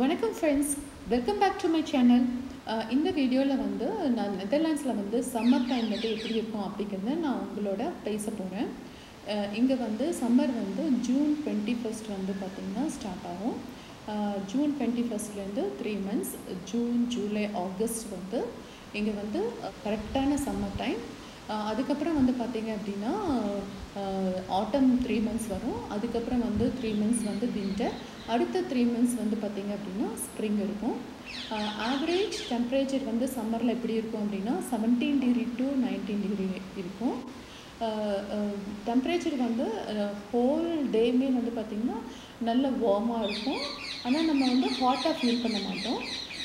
வணக்கம் friends welcome back to my channel இந்த வீடியோவில் வந்து நான் நெதர்லாண்ட்ஸில் வந்து சம்மர் டைம் வந்து எப்படி இருக்கும் அப்படிங்கிறத நான் உங்களோட பேச போகிறேன் இங்கே வந்து சம்மர் வந்து ஜூன் டுவெண்ட்டி ஃபஸ்ட் வந்து பார்த்திங்கன்னா ஸ்டார்ட் ஆகும். ஜூன் டுவெண்ட்டி ஃபஸ்ட்லேருந்து three months June July August வந்து இங்கே வந்து கரெக்டான சம்மர் டைம் அதுக்கப்புறம் வந்து பார்த்தீங்க அப்படின்னா ஆட்டம் த்ரீ மந்த்ஸ் வரும். அதுக்கப்புறம் வந்து த்ரீ மந்த்ஸ் வந்து வின்டர் அடுத்த த்ரீ மந்த்ஸ் வந்து பார்த்திங்க அப்படின்னா ஸ்ப்ரிங் இருக்கும். ஆவரேஜ் டெம்பரேச்சர் வந்து சம்மரில் எப்படி இருக்கும் அப்படின்னா seventeen degree to nineteen degree இருக்கும். டெம்பரேச்சர் வந்து ஹோல் டேமே வந்து பார்த்திங்கன்னா நல்ல வார்மாக இருக்கும். ஆனால் நம்ம வந்து ஹாட்டாக ஃபீல் பண்ண மாட்டோம்.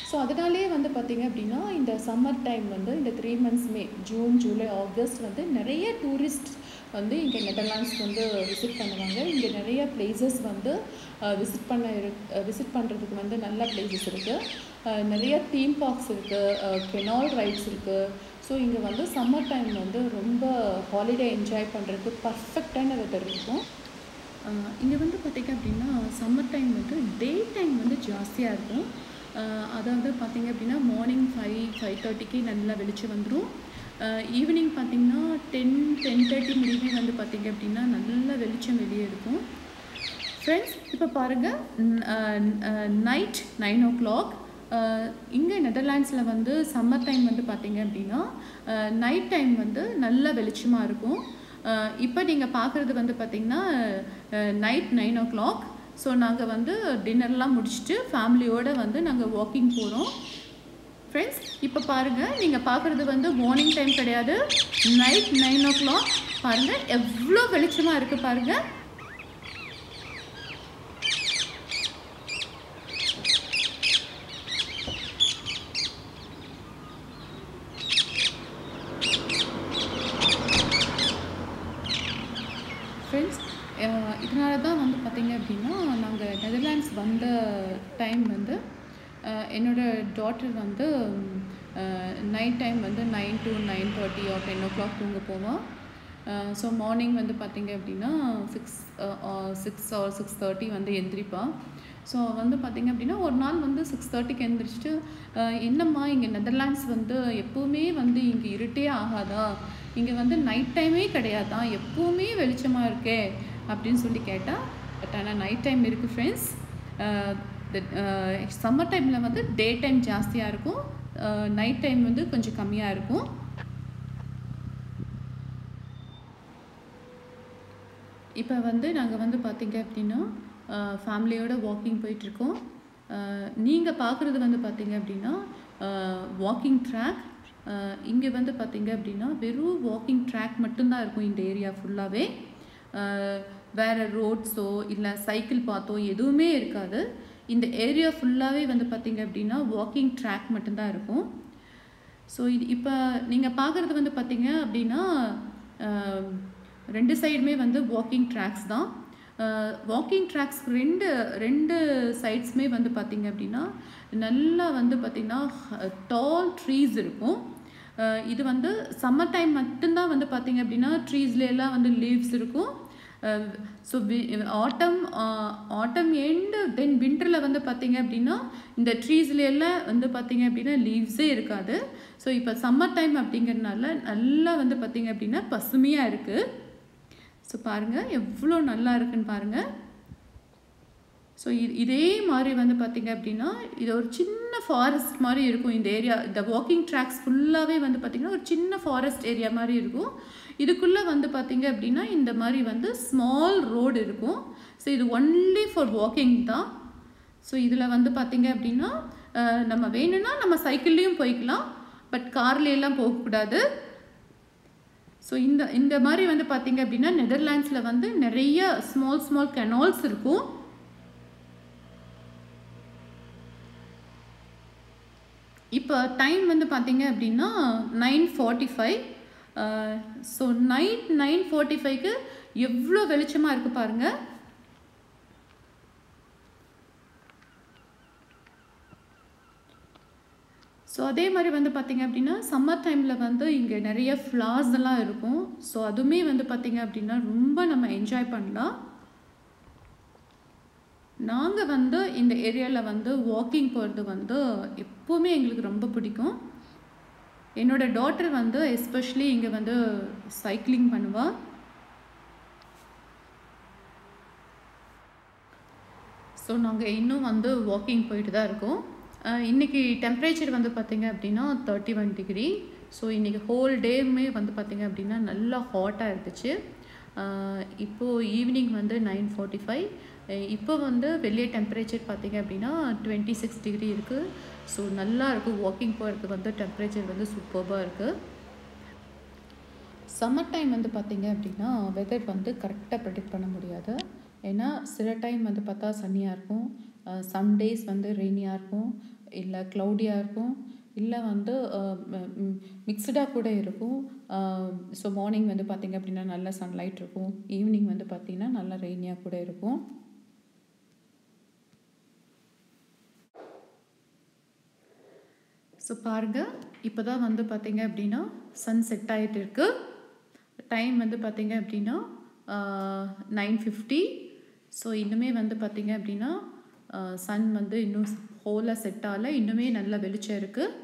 ஸோ அதனாலே வந்து பார்த்திங்க அப்படின்னா இந்த சம்மர் டைம் வந்து இந்த three months May June July August வந்து நிறைய டூரிஸ்ட் வந்து இங்கே நெதர்லாண்ட்ஸ் வந்து விசிட் பண்ணுவாங்க. இங்கே நிறைய பிளேசஸ் வந்து விசிட் பண்ண விசிட் பண்ணுறதுக்கு வந்து நல்ல பிளேசஸ் இருக்குது நிறைய தீம் பார்க்ஸ் இருக்குது கெனால் ரைட்ஸ் இருக்குது ஸோ இங்கே வந்து சம்மர் டைம் வந்து ரொம்ப ஹாலிடே என்ஜாய் பண்ணுறதுக்கு பர்ஃபெக்டான வெதர் இருக்கும். இங்கே வந்து பார்த்திங்க அப்படின்னா சம்மர் டைம் வந்து டே டைம் வந்து ஜாஸ்தியாக இருக்கும். அதாவது பார்த்திங்க அப்படின்னா மார்னிங் ஃபைவ் ஃபைவ் தேர்ட்டிக்கு நல்லா வெளிச்சம் வந்துடும் ஈவினிங் பார்த்திங்கன்னா டென் டென் தேர்ட்டி முடிவே வந்து பார்த்திங்க அப்படின்னா நல்ல வெளிச்சம் வெளியே இருக்கும். ஃப்ரெண்ட்ஸ் இப்போ பாருங்கள் நைட் நைன் ஓ கிளாக் இங்கே நெதர்லாண்ட்ஸில் வந்து சம்மர் டைம் வந்து பார்த்திங்க அப்படின்னா நைட் டைம் வந்து நல்ல வெளிச்சமாக இருக்கும். இப்போ நீங்கள் பார்க்குறது வந்து பார்த்திங்கன்னா night nine o'clock so நாங்கள் வந்து டின்னர்லாம் முடிச்சுட்டு ஃபேமிலியோடு வந்து நாங்கள் வாக்கிங் போகிறோம் ஃப்ரெண்ட்ஸ் இப்போ பாருங்கள் நீங்கள் பார்க்குறது வந்து மார்னிங் டைம் கிடையாது. நைட் நைன் ஓ கிளாக் பாருங்கள் எவ்வளோ வெளிச்சமாக இருக்குது பாருங்கள் ஃப்ரெண்ட்ஸ் இதனால தான் வந்து பார்த்தீங்க அப்படின்னா நாங்கள் நெதர்லாண்ட்ஸ் வந்த டைம் வந்து என்னோடய என்னோட டாட்டர் வந்து நைட் டைம் வந்து nine to nine thirty or ten o'clock தூங்க போவோம் ஸோ மார்னிங் வந்து பார்த்திங்க அப்படின்னா six six or six thirty வந்து எந்திரிப்பான் ஸோ வந்து பார்த்திங்க அப்படின்னா ஒரு நாள் வந்து சிக்ஸ் தேர்ட்டிக்கு எந்திரிச்சிட்டு என்னம்மா இங்கே நெதர்லாண்ட்ஸ் வந்து எப்போவுமே வந்து இங்கே இருட்டே ஆகாதா? இங்கே வந்து நைட் டைமே கிடையாதான் எப்போவுமே வெளிச்சமாக இருக்கே அப்படின்னு சொல்லி கேட்டால் பட் ஆனால் நைட் டைம் இருக்குது ஃப்ரெண்ட்ஸ் சம்மர் டைமில் uh, வந்து டே டைம் ஜாஸ்தியாக இருக்கும். Uh, நைட் டைம் வந்து கொஞ்சம் கம்மியாக இருக்கும். இப்போ வந்து நாங்கள் வந்து பார்த்தீங்க அப்படின்னா uh, ஃபேமிலியோட வாக்கிங் போயிட்டுருக்கோம். நீங்கள் பார்க்குறது வந்து பார்த்திங்க அப்படின்னா வாக்கிங் ட்ராக் இங்கே வந்து பார்த்திங்க அப்படின்னா வெறும் வாக்கிங் ட்ராக் மட்டும்தான் இருக்கும் இந்த ஏரியா ஃபுல்லாகவே வேறு ரோட்ஸோ இல்லை சைக்கிள் பாத்தோ எதுவுமே இருக்காது. இந்த ஏரியா ஃபுல்லாகவே வந்து பார்த்திங்க அப்படின்னா வாக்கிங் ட்ராக் மட்டும்தான் இருக்கும். ஸோ இது இப்போ நீங்கள் பார்க்குறது வந்து பார்த்திங்க அப்படின்னா ரெண்டு சைடுமே வந்து வாக்கிங் ட்ராக்ஸ் தான். வாக்கிங் ட்ராக்ஸ் ரெண்டு ரெண்டு சைட்ஸுமே வந்து பார்த்திங்க அப்படின்னா நல்லா வந்து பார்த்திங்கன்னா டால் ட்ரீஸ் இருக்கும். இது வந்து சம்மர் டைம் மட்டும்தான் வந்து பார்த்திங்க அப்படின்னா ட்ரீஸ்லேலாம் வந்து லீவ்ஸ் இருக்கும். ஸோ ஆட்டம் ஆட்டம் எண்டு தென் வின்டரில் வந்து பார்த்தீங்க அப்படின்னா இந்த ட்ரீஸ்ல எல்லாம் வந்து பார்த்தீங்க அப்படின்னா லீவ்ஸே இருக்காது. ஸோ இப்போ சம்மர் டைம் அப்படிங்கிறதுனால நல்லா வந்து பார்த்தீங்க அப்படின்னா பசுமையாக இருக்குது ஸோ பாருங்கள் எவ்வளோ நல்லா இருக்குன்னு பாருங்கள் ஸோ இது இதே மாதிரி வந்து பார்த்திங்க அப்படின்னா இது ஒரு சின்ன ஃபாரஸ்ட் மாதிரி இருக்கும் இந்த ஏரியா இந்த வாக்கிங் ட்ராக்ஸ் ஃபுல்லாகவே வந்து பார்த்திங்கன்னா ஒரு சின்ன ஃபாரஸ்ட் ஏரியா மாதிரி இருக்கும். இதுக்குள்ளே வந்து பார்த்திங்க அப்படின்னா இந்த மாதிரி வந்து ஸ்மால் ரோடு இருக்கும். ஸோ இது ஒன்லி ஃபார் வாக்கிங் தான். ஸோ இதில் வந்து பார்த்திங்க அப்படின்னா நம்ம வேணும்னா நம்ம சைக்கிள்லேயும் போய்க்கலாம். பட் கார்லேயெல்லாம் போகக்கூடாது. ஸோ இந்த இந்த மாதிரி வந்து பார்த்திங்க அப்படின்னா நெதர்லாண்ட்ஸில் வந்து நிறைய ஸ்மால் ஸ்மால் கெனால்ஸ் இருக்கும். இப்போ டைம் வந்து பார்த்தீங்க அப்படின்னா nine forty five so night nine forty ஃபைவ்க்கு எவ்வளோ வெளிச்சமாக இருக்குது பாருங்கள் ஸோ அதே மாதிரி வந்து பார்த்தீங்க அப்படின்னா சம்மர் டைமில் வந்து இங்கே நிறைய ஃப்ளார்ஸ் எல்லாம் இருக்கும். ஸோ அதுவுமே வந்து பார்த்தீங்க அப்படின்னா ரொம்ப நம்ம என்ஜாய் பண்ணலாம். நாங்கள் வந்து இந்த ஏரியாவில் வந்து வாக்கிங் போகிறது வந்து எப்போவுமே எங்களுக்கு ரொம்ப பிடிக்கும். என்னோடய டாட்டர் வந்து எஸ்பெஷலி இங்கே வந்து சைக்கிளிங் பண்ணுவாள் ஸோ நாங்கள் இன்னும் வந்து வாக்கிங் போயிட்டு தான் இருக்கோம். இன்றைக்கி இன்னைக்கு வந்து பார்த்திங்க அப்படின்னா தேர்ட்டி ஒன் டிகிரி ஸோ இன்றைக்கி ஹோல் டேமே வந்து பார்த்திங்க அப்படின்னா நல்லா ஹாட்டாக இருந்துச்சு. இப்போது ஈவினிங் வந்து நைன் ஃபார்ட்டி ஃபைவ் இப்போ வந்து வெளியே டெம்பரேச்சர் பார்த்திங்க அப்படின்னா டுவெண்ட்டி சிக்ஸ் டிகிரி இருக்குது ஸோ நல்லா இருக்குது வாக்கிங் போகிறதுக்கு வந்து டெம்பரேச்சர் வந்து சூப்பர்பாக இருக்குது சம்மர் டைம் வந்து பார்த்திங்க அப்படின்னா வெதர் வந்து கரெக்டாக ப்ரெடிக்ட் பண்ண முடியாது. ஏன்னா சில டைம் வந்து பார்த்தா சன்னியாக இருக்கும். சம் டேஸ் வந்து ரெய்னியாக இருக்கும். இல்லை க்ளவுடியாக இருக்கும். இல்லை வந்து மிக்சடாக கூட இருக்கும். ஸோ மார்னிங் வந்து பார்த்திங்க அப்படின்னா நல்ல சன்லைட் இருக்கும். ஈவினிங் வந்து பார்த்திங்கன்னா நல்ல ரெய்னியாக கூட இருக்கும். ஸோ பாருங்கள் இப்போ தான் வந்து பார்த்திங்க அப்படின்னா சன் செட் ஆகிட்டு இருக்கு. டைம் வந்து பார்த்திங்க அப்படின்னா நைன் ஃபிஃப்டி ஸோ இன்னுமே வந்து பார்த்திங்க அப்படின்னா சன் வந்து இன்னும் ஹோலாக செட் ஆகல. இன்னுமே நல்ல வெளிச்சம் இருக்குது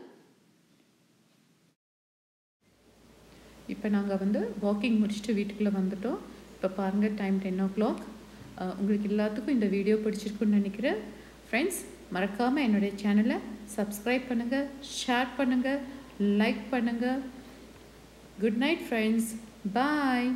இப்போ நாங்கள் வந்து வாக்கிங் முடிச்சுட்டு வீட்டுக்குள்ளே வந்துட்டோம். இப்போ பாருங்கள் டைம் டென் ஓ கிளாக் உங்களுக்கு எல்லாத்துக்கும் இந்த வீடியோ பிடிச்சிருக்குன்னு நினைக்கிறேன். ஃப்ரெண்ட்ஸ் மறக்காமல் என்னுடைய சேனலை சப்ஸ்கிரைப் பண்ணுங்கள் ஷேர் பண்ணுங்கள் லைக் பண்ணுங்கள் குட் நைட் ஃப்ரெண்ட்ஸ் பாய்